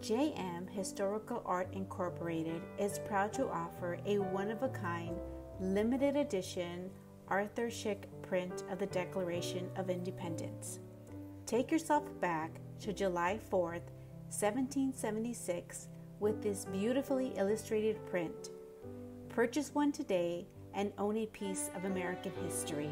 JM Historical Art Incorporated is proud to offer a one of a kind, limited edition Arthur Szyk print of the Declaration of Independence. Take yourself back to July 4th, 1776, with this beautifully illustrated print. Purchase one today and own a piece of American history.